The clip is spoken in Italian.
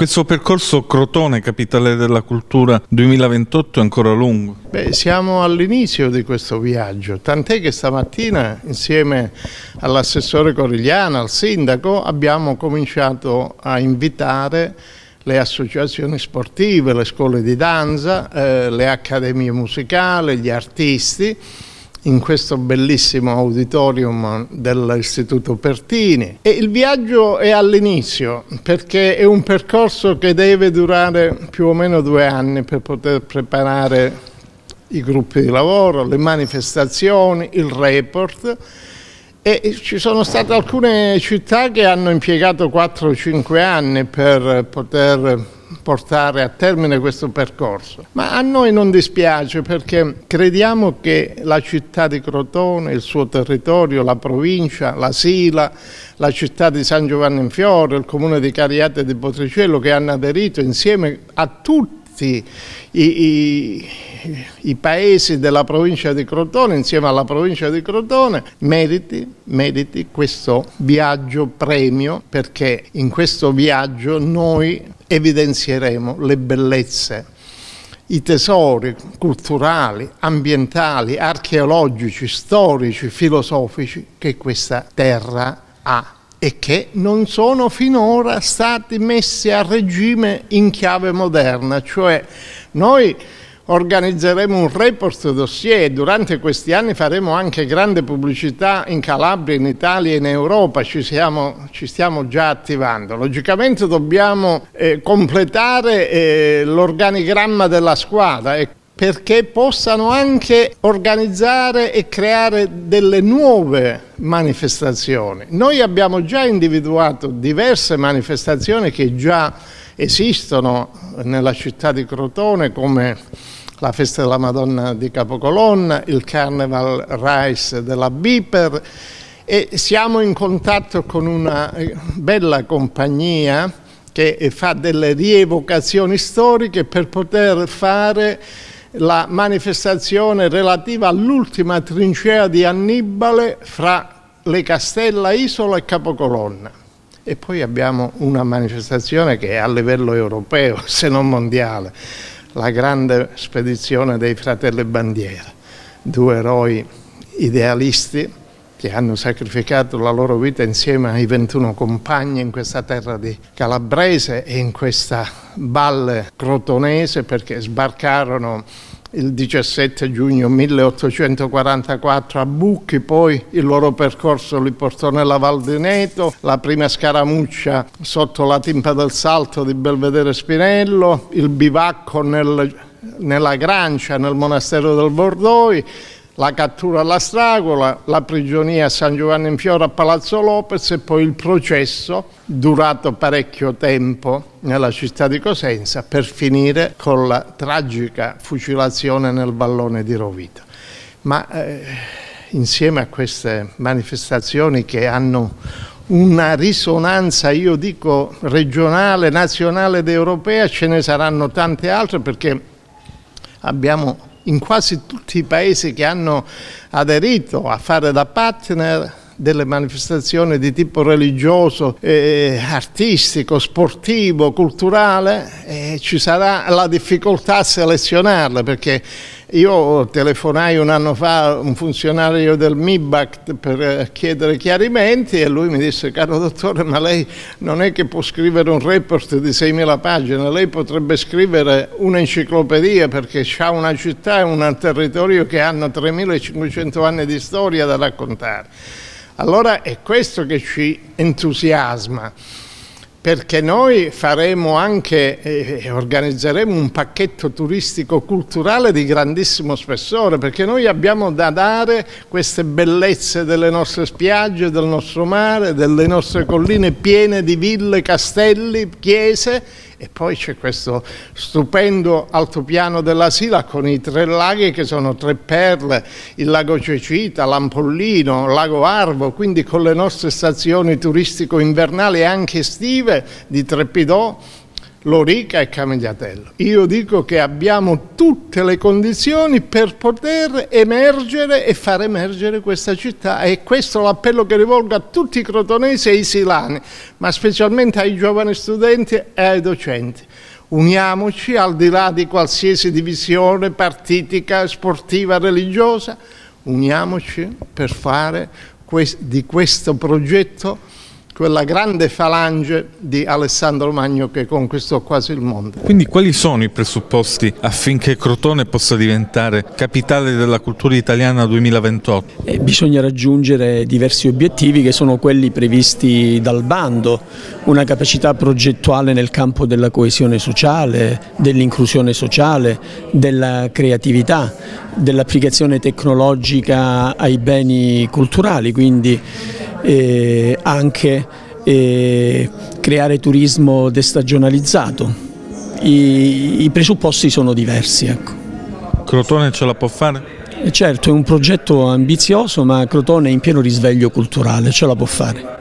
Questo percorso Crotone, capitale della cultura 2028 è ancora lungo? Beh, siamo all'inizio di questo viaggio, tant'è che stamattina insieme all'assessore Corigliano, al sindaco, abbiamo cominciato a invitare le associazioni sportive, le scuole di danza, eh, le accademie musicali, gli artisti in questo bellissimo auditorium dell'Istituto Pertini. E il viaggio è all'inizio perché è un percorso che deve durare più o meno due anni per poter preparare i gruppi di lavoro, le manifestazioni, il report. E ci sono state alcune città che hanno impiegato 4 o 5 anni per poter portare a termine questo percorso. Ma a noi non dispiace perché crediamo che la città di Crotone, il suo territorio, la provincia, la Sila, la città di San Giovanni in Fiore, il comune di Cariate di Potricello che hanno aderito insieme a tutti i, i, i, paesi della provincia di Crotone, insieme alla provincia di Crotone, meriti, meriti questo viaggio premio perché in questo viaggio noi evidenzieremo le bellezze, i tesori culturali, ambientali, archeologici, storici, filosofici che questa terra ha e che non sono finora stati messi a regime in chiave moderna, cioè noi organizzeremo un report dossier e durante questi anni faremo anche grande pubblicità in Calabria, in Italia e in Europa, ci, siamo, ci stiamo già attivando. Logicamente dobbiamo eh, completare eh, l'organigramma della squadra e perché possano anche organizzare e creare delle nuove manifestazioni. Noi abbiamo già individuato diverse manifestazioni che già esistono nella città di Crotone come la festa della Madonna di Capocolonna, il Carnival Rice della Biper e siamo in contatto con una bella compagnia che fa delle rievocazioni storiche per poter fare la manifestazione relativa all'ultima trincea di Annibale fra le Castella Isola e Capocolonna. E poi abbiamo una manifestazione che è a livello europeo, se non mondiale, la grande spedizione dei fratelli Bandiera, due eroi idealisti che hanno sacrificato la loro vita insieme ai 21 compagni in questa terra di Calabrese e in questa valle crotonese perché sbarcarono il 17 giugno 1844 a Bucchi, poi il loro percorso li portò nella Val di Neto, la prima scaramuccia sotto la timpa del salto di Belvedere Spinello, il bivacco nel, nella Grancia, nel monastero del Bordoi, la cattura alla Stragola, la prigionia a San Giovanni in Fiore a Palazzo Lopez e poi il processo durato parecchio tempo nella città di Cosenza per finire con la tragica fucilazione nel vallone di Rovita. Ma eh, insieme a queste manifestazioni che hanno una risonanza, io dico, regionale, nazionale ed europea, ce ne saranno tante altre perché abbiamo in quasi tutti i paesi che hanno aderito a fare da partner delle manifestazioni di tipo religioso, eh, artistico, sportivo, culturale, eh, ci sarà la difficoltà a selezionarle perché io telefonai un anno fa a un funzionario del MIBACT per eh, chiedere chiarimenti e lui mi disse, caro dottore, ma lei non è che può scrivere un report di 6.000 pagine, lei potrebbe scrivere un'enciclopedia perché ha una città e un territorio che hanno 3.500 anni di storia da raccontare. Allora è questo che ci entusiasma perché noi faremo anche e eh, organizzeremo un pacchetto turistico culturale di grandissimo spessore perché noi abbiamo da dare queste bellezze delle nostre spiagge, del nostro mare, delle nostre colline piene di ville, castelli, chiese e poi c'è questo stupendo altopiano della Sila con i tre laghi che sono tre perle, il lago Cecita, l'Ampollino, il lago Arvo, quindi con le nostre stazioni turistico invernali e anche estive di Trepidò, Lorica e Camigliatello. Io dico che abbiamo tutte le condizioni per poter emergere e far emergere questa città e questo è l'appello che rivolgo a tutti i crotonesi e i silani, ma specialmente ai giovani studenti e ai docenti. Uniamoci al di là di qualsiasi divisione partitica, sportiva, religiosa, uniamoci per fare di questo progetto quella grande falange di Alessandro Magno che conquistò quasi il mondo. Quindi quali sono i presupposti affinché Crotone possa diventare capitale della cultura italiana 2028? Eh, bisogna raggiungere diversi obiettivi che sono quelli previsti dal bando, una capacità progettuale nel campo della coesione sociale, dell'inclusione sociale, della creatività, dell'applicazione tecnologica ai beni culturali, quindi eh, anche eh, creare turismo destagionalizzato. I, I, presupposti sono diversi. Ecco. Crotone ce la può fare? Certo, è un progetto ambizioso ma Crotone è in pieno risveglio culturale, ce la può fare.